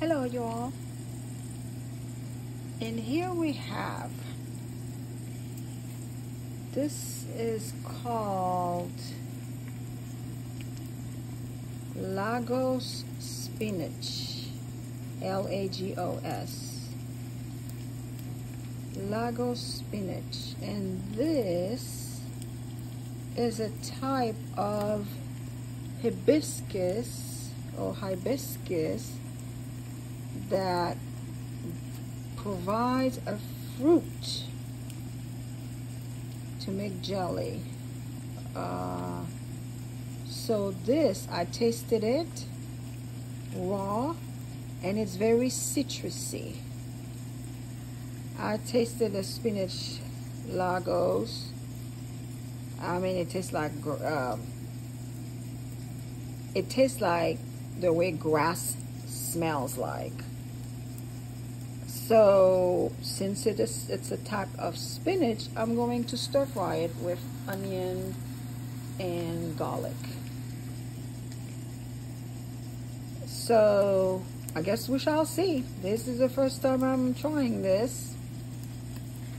Hello, y'all. And here we have this is called Lagos spinach. L A G O S. Lagos spinach. And this is a type of hibiscus or hibiscus that provides a fruit to make jelly. Uh, so this, I tasted it raw and it's very citrusy. I tasted the spinach Lagos. I mean, it tastes like, um, it tastes like the way grass smells like. So since it is it's a type of spinach, I'm going to stir fry it with onion and garlic. So I guess we shall see. This is the first time I'm trying this.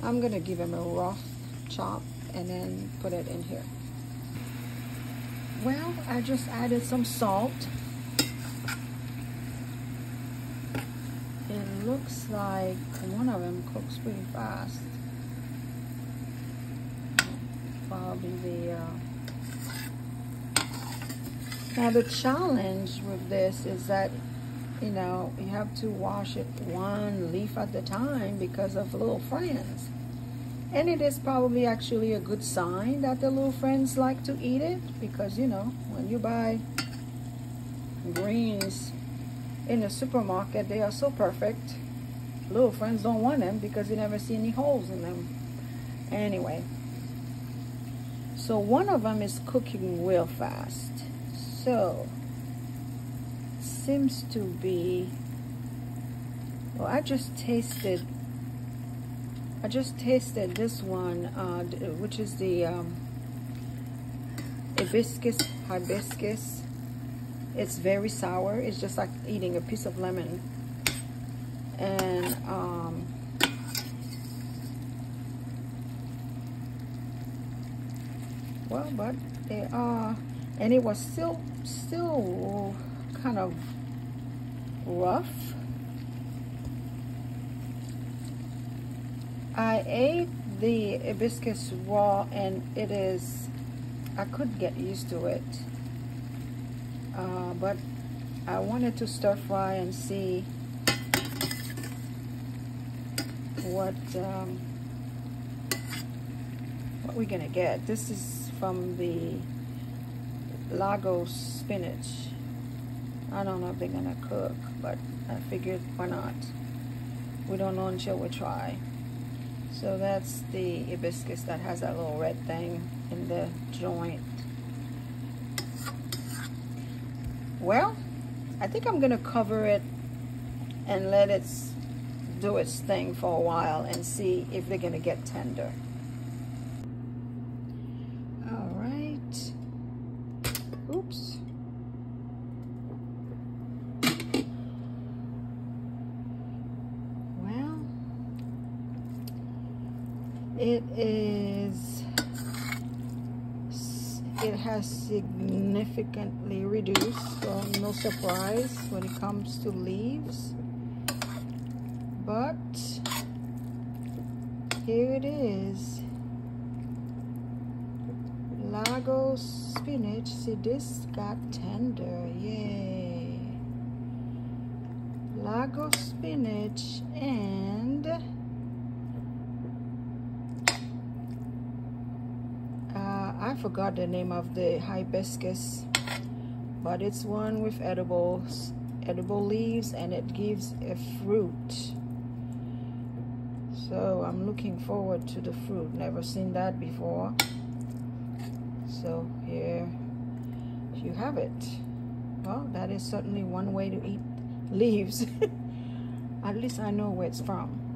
I'm gonna give him a rough chop and then put it in here. Well, I just added some salt it looks like one of them cooks pretty fast. Probably the, uh... now the challenge with this is that, you know, you have to wash it one leaf at a time because of little friends. And it is probably actually a good sign that the little friends like to eat it because, you know, when you buy greens in the supermarket, they are so perfect. Little friends don't want them because you never see any holes in them. Anyway, so one of them is cooking real fast. So, seems to be, well, I just tasted, I just tasted this one, uh, which is the um, hibiscus, hibiscus it's very sour. It's just like eating a piece of lemon. And um, well, but they are, and it was still, still kind of rough. I ate the hibiscus raw and it is, I could get used to it uh, but I wanted to stir fry and see what um, what we're gonna get. This is from the Lagos spinach. I don't know if they're gonna cook, but I figured why not? We don't know until we try. So that's the hibiscus that has that little red thing in the joint. Well, I think I'm going to cover it and let it do its thing for a while and see if they're going to get tender. All right. Oops. Well, it is it has significantly reduced so no surprise when it comes to leaves. But here it is. Lago spinach see this got tender yay. Lago spinach and I forgot the name of the hibiscus but it's one with edibles edible leaves and it gives a fruit. So I'm looking forward to the fruit. Never seen that before. So here you have it. Well that is certainly one way to eat leaves. At least I know where it's from